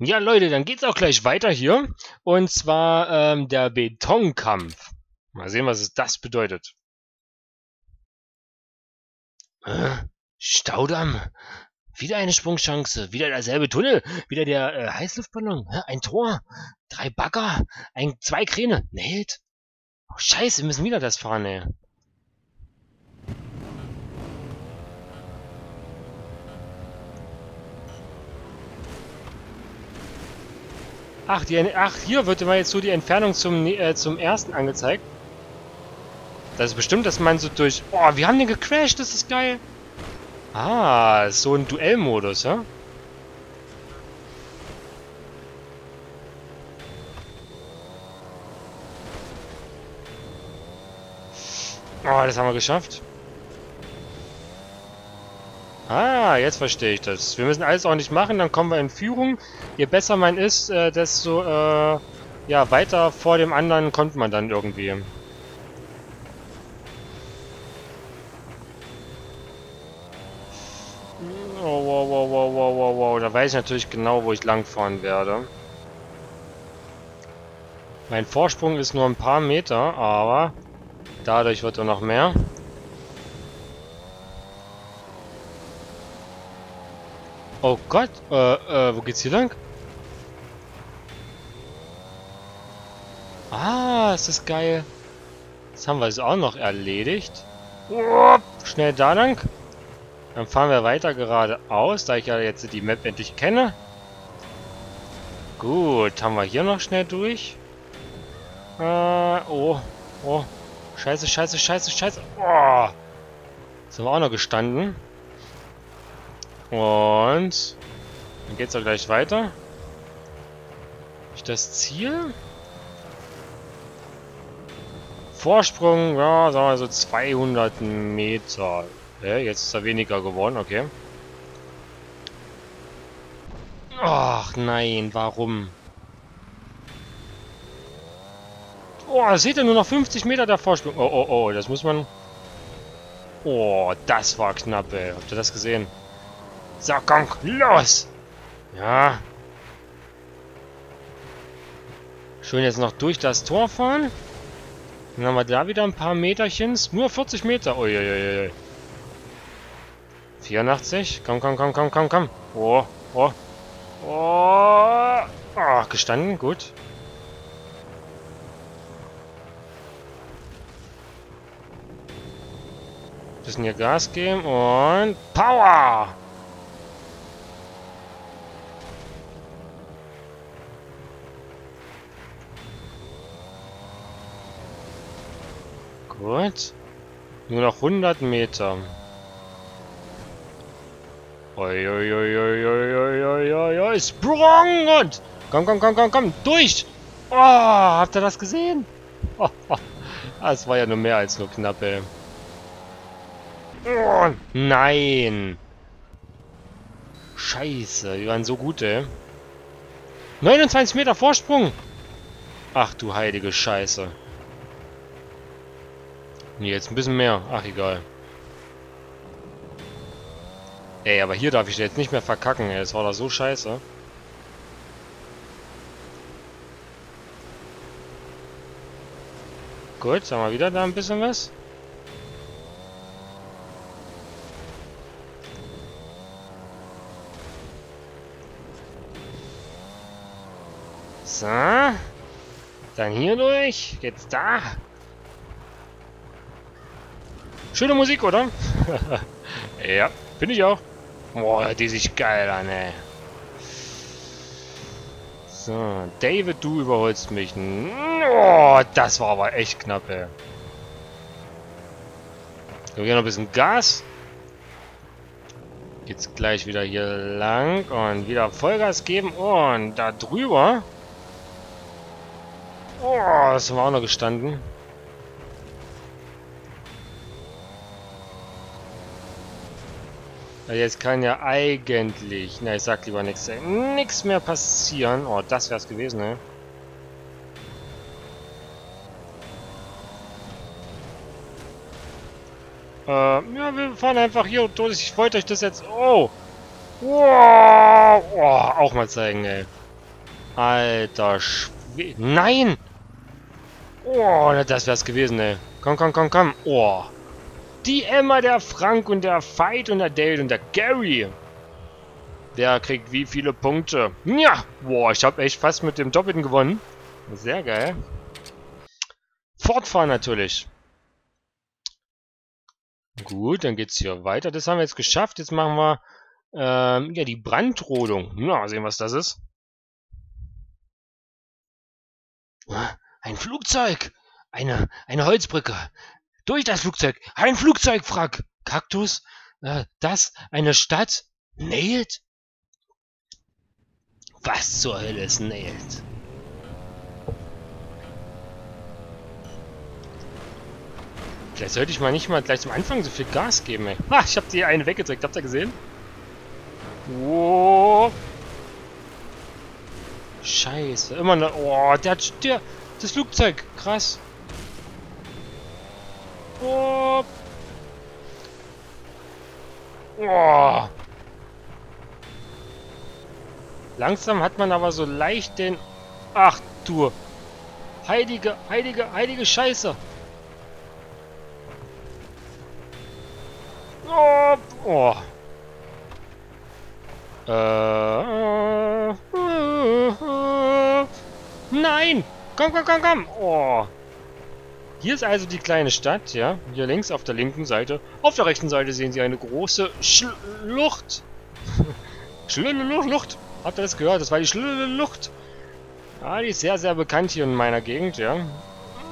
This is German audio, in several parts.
Ja, Leute, dann geht's auch gleich weiter hier. Und zwar ähm, der Betonkampf. Mal sehen, was das bedeutet. Äh, Staudamm. Wieder eine Sprungchance. Wieder derselbe Tunnel. Wieder der äh, Heißluftballon. Hä? Ein Tor. Drei Bagger. Ein, zwei Kräne. Ned. Oh, scheiße, wir müssen wieder das fahren, ey. Ach, die, ach, hier wird immer jetzt so die Entfernung zum, äh, zum ersten angezeigt. Das ist bestimmt, dass man so durch... Oh, wir haben den gecrashed, das ist geil. Ah, so ein Duellmodus, ja? Oh, das haben wir geschafft. Ah, jetzt verstehe ich das. Wir müssen alles nicht machen, dann kommen wir in Führung. Je besser man ist, äh, desto äh, ja, weiter vor dem anderen kommt man dann irgendwie. Oh, wow, wow, wow, wow, wow, wow. Da weiß ich natürlich genau, wo ich langfahren werde. Mein Vorsprung ist nur ein paar Meter, aber dadurch wird er noch mehr. Oh Gott, äh, äh, wo geht's hier lang? Ah, ist das geil. Das haben wir jetzt auch noch erledigt. Schnell da lang. Dann fahren wir weiter geradeaus, da ich ja jetzt die Map endlich kenne. Gut, haben wir hier noch schnell durch. Äh, oh, oh. Scheiße, scheiße, scheiße, scheiße. Oh. Sind wir auch noch gestanden. Und dann geht's auch gleich weiter. Ist das Ziel? Vorsprung, ja, sagen wir so 200 Meter. Ja, jetzt ist er weniger geworden, okay. Ach nein, warum? Oh, seht ihr nur noch 50 Meter der Vorsprung. Oh, oh, oh, das muss man... Oh, das war knapp, ey. Habt ihr das gesehen? So, komm, los! Ja. Schön jetzt noch durch das Tor fahren. Dann haben wir da wieder ein paar Meterchens. Nur 40 Meter. Uiuiui. 84. Komm, komm, komm, komm, komm, komm. Oh, oh. Oh. Oh, gestanden. Gut. Bisschen hier Gas geben und Power! What? Nur noch 100 Meter. Oi, oi, oi, oi, oi, oi, oi, oi, Sprung und... Komm, komm, komm, komm, komm, durch! Oh, habt ihr das gesehen? Oh. Das war ja nur mehr als nur knapp, ey. Oh, nein! Scheiße, wir waren so gut, ey. 29 Meter Vorsprung! Ach du heilige Scheiße. Jetzt ein bisschen mehr. Ach, egal. Ey, aber hier darf ich jetzt nicht mehr verkacken, ey. Das war doch so scheiße. Gut, sagen wir wieder da ein bisschen was. So. Dann hier durch. Jetzt da. Schöne Musik, oder? ja, finde ich auch. Boah, die sich geil an, ey. So, David, du überholst mich. Oh, das war aber echt knapp, ey. Wir gehen noch ein bisschen Gas. Geht's gleich wieder hier lang und wieder Vollgas geben und da drüber. Oh, das haben wir auch noch gestanden. Jetzt kann ja eigentlich, na ich sag lieber nichts, nichts mehr passieren. Oh, das wär's gewesen, ne? Äh, ja, wir fahren einfach hier durch. Ich wollte euch das jetzt... Oh! Wow! Oh, auch mal zeigen, ey. Alter Schwe... Nein! Oh, das wär's gewesen, ey. Komm, komm, komm, komm. Oh. Die Emma, der Frank und der Veit und der Dale und der Gary. Wer kriegt wie viele Punkte? Ja! Boah, ich habe echt fast mit dem Doppelten gewonnen. Sehr geil. Fortfahren natürlich. Gut, dann geht's hier weiter. Das haben wir jetzt geschafft. Jetzt machen wir ähm, ja die Brandrodung. Na, sehen, was das ist. Ein Flugzeug! Eine, eine Holzbrücke! Durch das Flugzeug! Ein Flugzeugwrack! Kaktus? Äh, das? Eine Stadt? Nailed? Was zur Hölle ist Nailed? Vielleicht sollte ich mal nicht mal gleich zum Anfang so viel Gas geben, ey. Ha, ich hab die eine weggedrückt. Habt ihr gesehen? Wow. Scheiße. Immer noch... Oh, der, der... Das Flugzeug. Krass. Oh. Oh. Langsam hat man aber so leicht den... Ach, du. Heilige, heilige, heilige Scheiße. Oh. oh. Äh. Nein! Komm, komm, komm, komm! Oh. Hier ist also die kleine Stadt, ja. Hier links auf der linken Seite. Auf der rechten Seite sehen Sie eine große Schlucht. Schlucht. Habt ihr das gehört? Das war die Schlucht. Ah, die ist sehr, sehr bekannt hier in meiner Gegend, ja.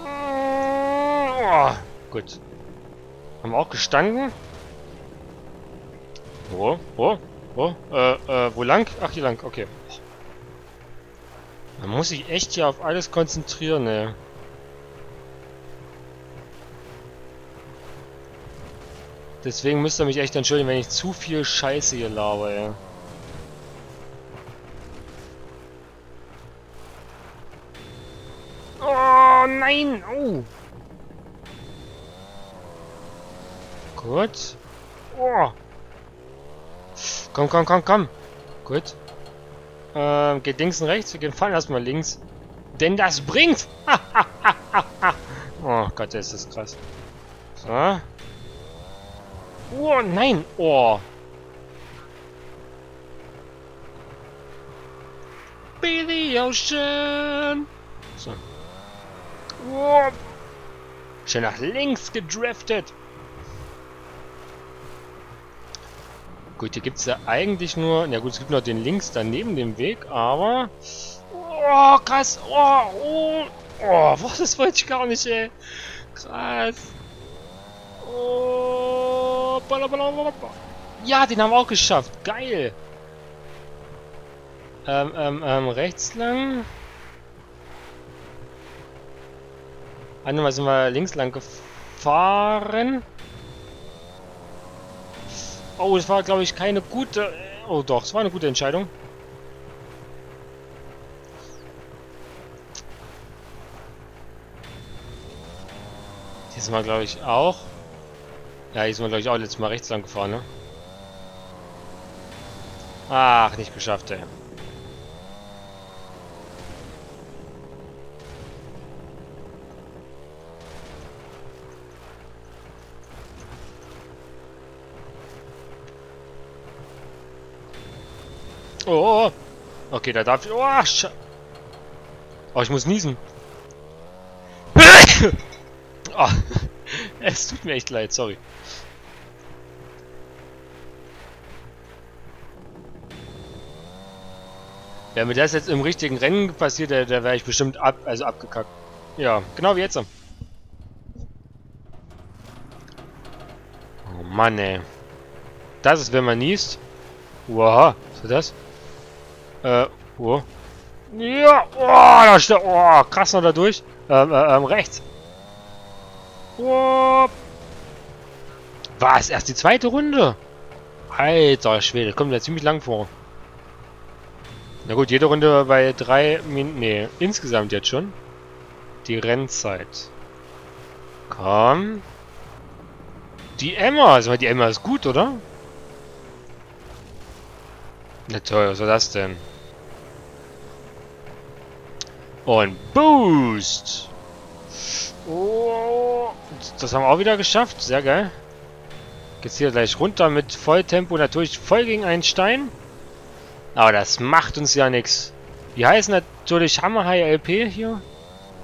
Oh, gut. Haben wir auch gestanden. Wo? Wo? Wo? Äh, äh, wo lang? Ach, hier lang. Okay. Man muss sich echt hier auf alles konzentrieren, ne. Deswegen müsst ihr mich echt entschuldigen, wenn ich zu viel Scheiße hier laber, ja. Oh, nein! Oh! Gut. Oh! Komm, komm, komm, komm. Gut. Ähm, geht links und rechts. Wir gehen fahren erstmal links. Denn das bringt! oh Gott, ist das krass. So. Oh, nein! Oh! Be the ocean! So. Oh. Schön nach links gedraftet. Gut, hier gibt es ja eigentlich nur... Ja gut, es gibt noch den links daneben dem Weg, aber... Oh, krass! Oh, oh! Oh, das wollte ich gar nicht, ey! Krass! Oh! Ja, den haben wir auch geschafft! Geil! Ähm, ähm, ähm, rechts lang... Einmal sind wir links lang gefahren. Oh, das war, glaube ich, keine gute... Oh doch, es war eine gute Entscheidung. Wir, glaube ich, auch. Ja, hier sind wir, glaube ich, auch letztes Mal rechts lang gefahren, ne? Ach, nicht geschafft, ey. Oh, Okay, da darf ich... Oh, Sch oh, ich muss niesen. oh, es tut mir echt leid, sorry. Wäre mir das jetzt im richtigen Rennen passiert, da, da wäre ich bestimmt ab, also abgekackt. Ja, genau wie jetzt. Oh Mann, ey. Das ist, wenn man niest. Wow, was ist das? Äh, wo? Ja, oh, da steht, oh, krass noch da durch. Ähm, äh, ähm, rechts. Oh. Was? Erst die zweite Runde? Alter Schwede, kommt mir ziemlich lang vor. Na gut, jede Runde bei drei Minuten. Nee, insgesamt jetzt schon. Die Rennzeit. Komm. Die Emma. Also die Emma ist gut, oder? Na toll, was war das denn? Und Boost! Oh, das haben wir auch wieder geschafft. Sehr geil. Geht's hier gleich runter mit Volltempo. Natürlich voll gegen einen Stein. Aber das macht uns ja nichts. Die heißen natürlich Hammerhai LP hier.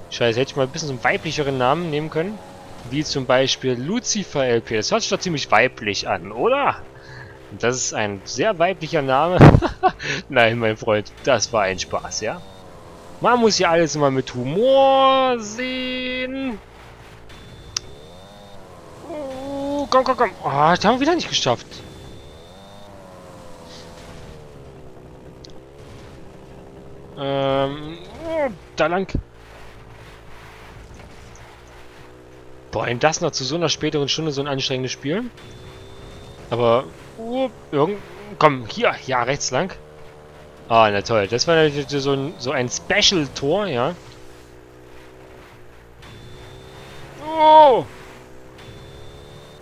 Scheiße, hätte ich mal ein bisschen so einen weiblicheren Namen nehmen können. Wie zum Beispiel Lucifer LP. Das hört sich doch ziemlich weiblich an, oder? Das ist ein sehr weiblicher Name. Nein, mein Freund, das war ein Spaß, ja? Man muss ja alles immer mit Humor sehen. Oh, komm, komm, komm. Oh, das haben wir wieder nicht geschafft. Ähm, oh, da lang. Boah, ihm das noch zu so einer späteren Stunde so ein anstrengendes Spiel. Aber, oh, irgend... Komm, hier, ja, rechts lang. Ah, na toll. Das war natürlich so ein, so ein Special-Tor, ja. Oh!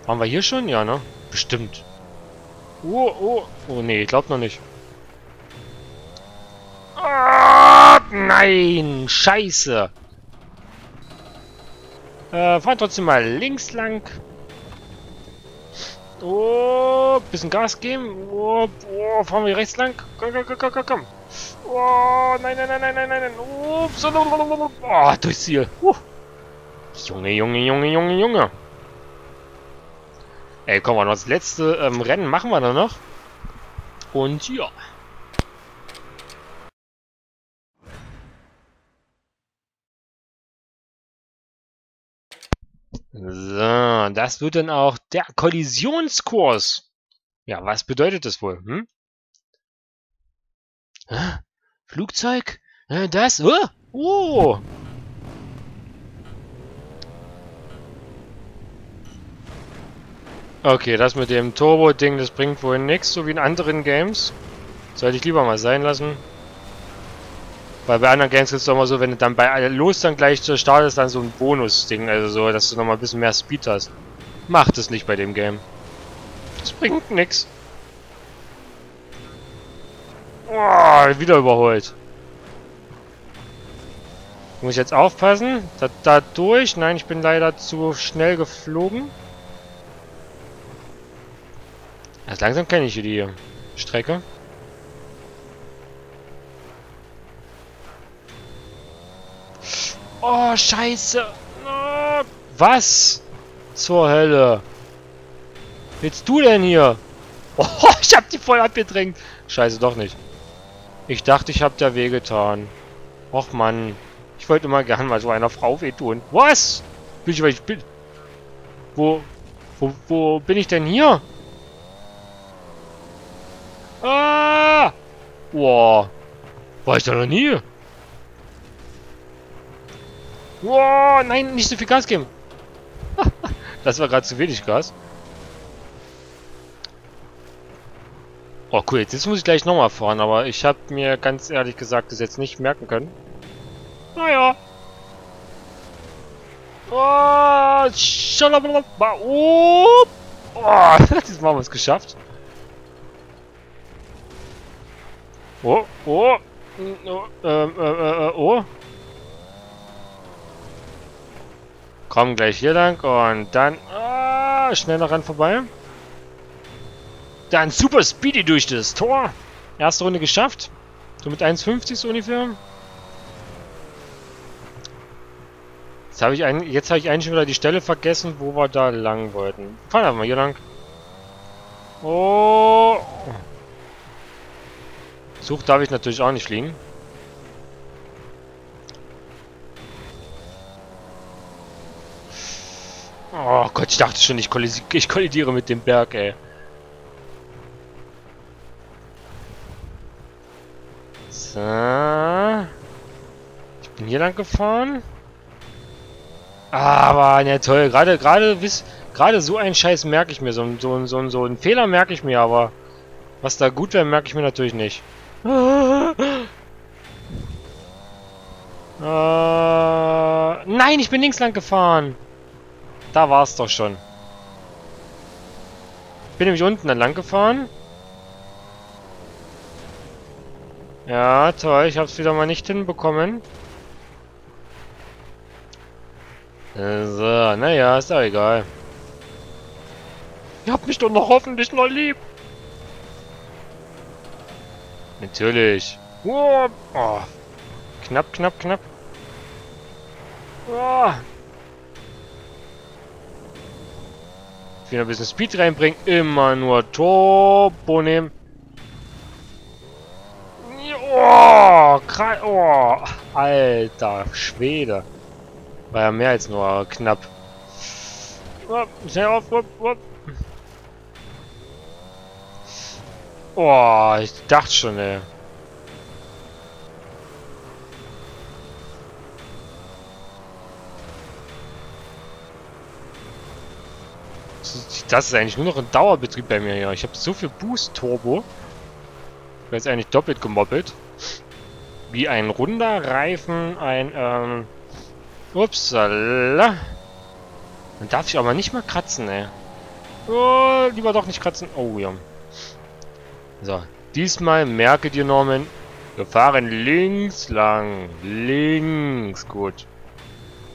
Waren wir hier schon? Ja, ne? Bestimmt. Oh, oh. Oh, nee, ich glaub noch nicht. Oh, nein! Scheiße! Äh, fahren trotzdem mal links lang. Oh, bisschen Gas geben. Oh, oh, fahren wir rechts lang. Komm, komm, komm, komm, komm. Oh, nein, nein, nein, nein, nein, nein. Oh, oh durchs Ziel. Uh. Junge, Junge, Junge, Junge, Junge. Ey, komm mal, das letzte ähm, Rennen machen wir dann noch. Und ja. So, das wird dann auch der Kollisionskurs. Ja, was bedeutet das wohl? Hm? Flugzeug? Das? Oh! oh! Okay, das mit dem Turbo-Ding, das bringt wohl nichts, so wie in anderen Games. Sollte ich lieber mal sein lassen. Weil bei anderen Games ist es doch immer so, wenn du dann bei los dann gleich zur Start ist, dann so ein Bonus-Ding, also so, dass du nochmal ein bisschen mehr Speed hast. Macht es nicht bei dem Game. Das bringt nix. Oh, wieder überholt. Muss ich jetzt aufpassen? Da, da durch? Nein, ich bin leider zu schnell geflogen. Erst langsam kenne ich hier die Strecke. Oh, scheiße. Oh, was? Zur Hölle. Willst du denn hier? Oh, ich hab die voll abgedrängt. Scheiße, doch nicht. Ich dachte, ich hab der wehgetan. Och, Mann. Ich wollte immer gern mal so einer Frau wehtun. Was? Bin ich, ich bin... Wo... Wo, wo bin ich denn hier? Ah! Boah. War ich da noch nie? Wow, nein, nicht so viel Gas geben. das war gerade zu wenig Gas. Oh cool, jetzt muss ich gleich nochmal fahren, aber ich habe mir ganz ehrlich gesagt das jetzt nicht merken können. Naja. Oh, oh, oh, diesmal haben wir es geschafft. Oh, oh, oh, ähm, äh, äh, äh oh. Komm gleich hier lang und dann ah, schnell noch ran vorbei. Dann super speedy durch das Tor. Erste Runde geschafft. So mit 1,50 so ungefähr. Jetzt habe ich, hab ich eigentlich schon wieder die Stelle vergessen, wo wir da lang wollten. Fahren wir mal hier lang. Oh. Such darf ich natürlich auch nicht fliegen. Oh Gott, ich dachte schon, ich, kollisiere, ich kollidiere mit dem Berg, ey. So. Ich bin hier lang gefahren. Aber, ne toll. Gerade, gerade, gerade so einen Scheiß merke ich mir. So, so, so, so einen Fehler merke ich mir, aber was da gut wäre, merke ich mir natürlich nicht. Äh, nein, ich bin links lang gefahren. Da war es doch schon. Bin nämlich unten entlang gefahren. Ja, toll. Ich habe es wieder mal nicht hinbekommen. So, naja, ist doch egal. Ihr habt mich doch noch hoffentlich noch lieb. Natürlich. Oh, oh. Knapp, knapp, knapp. Oh. Noch ein bisschen Speed reinbringen. Immer nur Turbo nehmen. Oh, oh, alter Schwede. War ja mehr als nur knapp. Oh, schnell auf, auf, auf. Oh, ich dachte schon, ey. Das ist eigentlich nur noch ein Dauerbetrieb bei mir hier. Ich habe so viel Boost-Turbo. Ich jetzt eigentlich doppelt gemoppelt. Wie ein runder Reifen, ein, ähm... Upsala. Dann darf ich aber nicht mal kratzen, ey. Oh, lieber doch nicht kratzen. Oh, ja. So, diesmal merke dir, Norman, wir fahren links lang. Links, gut.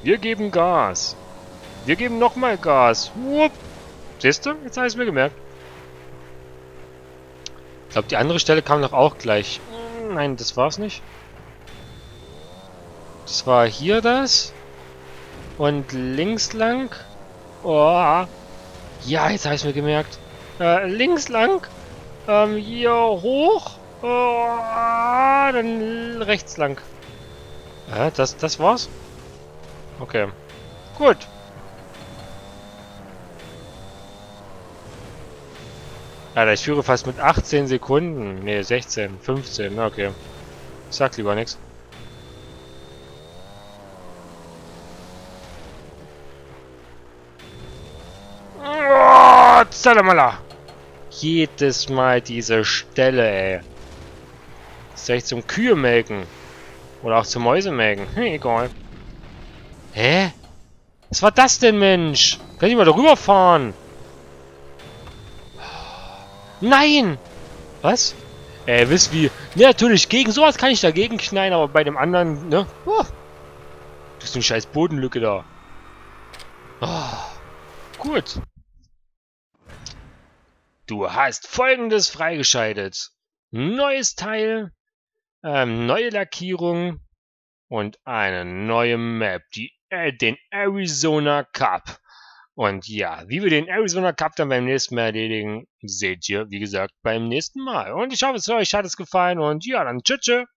Wir geben Gas. Wir geben nochmal Gas. Wupp. Siehst du? Jetzt habe ich es mir gemerkt. Ich glaube, die andere Stelle kam doch auch gleich. Hm, nein, das war's nicht. Das war hier das. Und links lang. Oh. Ja, jetzt habe ich es mir gemerkt. Äh, links lang. Ähm, hier hoch. Oh, dann rechts lang. Äh, das, das war's? Okay. Gut. Alter, ich führe fast mit 18 Sekunden. Ne, 16, 15. Okay. sag lieber nichts. Oh, Zalamala! Jedes Mal diese Stelle, ey. Das ist echt zum Kühe melken. Oder auch zum Mäuse melken. Hm, egal. Hä? Was war das denn, Mensch? Kann ich mal darüber fahren? Nein! Was? Äh, wisst wie? Ja, natürlich, gegen sowas kann ich dagegen knallen, aber bei dem anderen, ne? Oh, das ist eine scheiß Bodenlücke da. Oh, gut. Du hast folgendes freigeschaltet. Neues Teil, ähm, neue Lackierung und eine neue Map, die, äh, den Arizona Cup. Und ja, wie wir den Arizona Cup dann beim nächsten Mal erledigen, seht ihr, wie gesagt, beim nächsten Mal. Und ich hoffe, es euch hat es gefallen und ja, dann tschüss. tschüss.